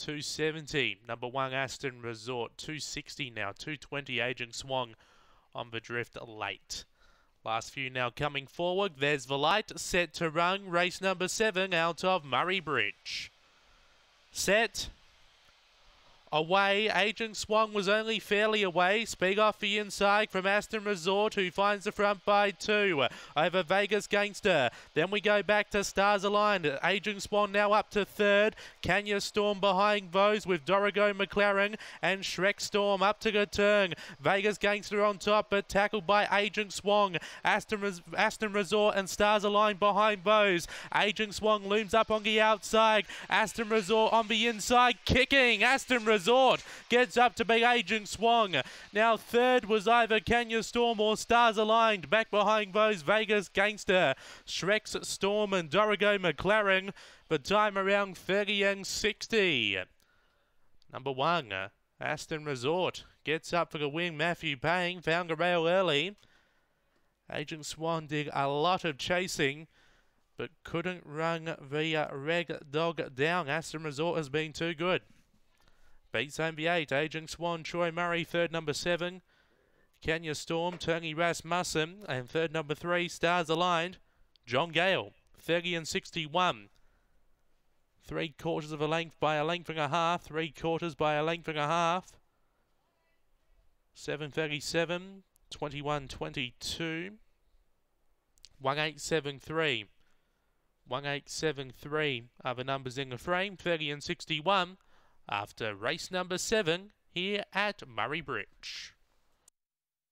270. Number one, Aston Resort. 260 now. 220, Agent Swan on the drift late. Last few now coming forward. There's the light set to run. Race number seven out of Murray Bridge. Set. Away, Agent Swan was only fairly away. Speed off the inside from Aston Resort, who finds the front by two over Vegas Gangster. Then we go back to Stars Aligned. Agent Swan now up to third. Kenya Storm behind those with Dorigo McLaren and Shrek Storm up to turn. Vegas Gangster on top, but tackled by Agent Swan. Aston, Res- Aston Resort and Stars Aligned behind those. Agent Swan looms up on the outside. Aston Resort on the inside, kicking. Aston Resort Resort gets up to be Agent Swan. Now third was either Kenya Storm or Stars Aligned. Back behind those Vegas Gangster, Shrek's Storm and Dorigo McLaren. The time around 30 and 60. Number one, Aston Resort gets up for the win. Matthew Payne found a rail early. Agent Swan did a lot of chasing but couldn't run the Reg Dog down. Aston Resort has been too good. Beats the eight. Agent Swan, Troy Murray, third number seven. Kenya Storm, Tony Rasmussen, and third number three, Stars Aligned, John Gale, 30 and 61. Three quarters of a length by a length and a half, three quarters by a length and a half. 737, 21 22, 1873. 1873 are the numbers in the frame, 30 and 61 after race number seven here at Murray Bridge.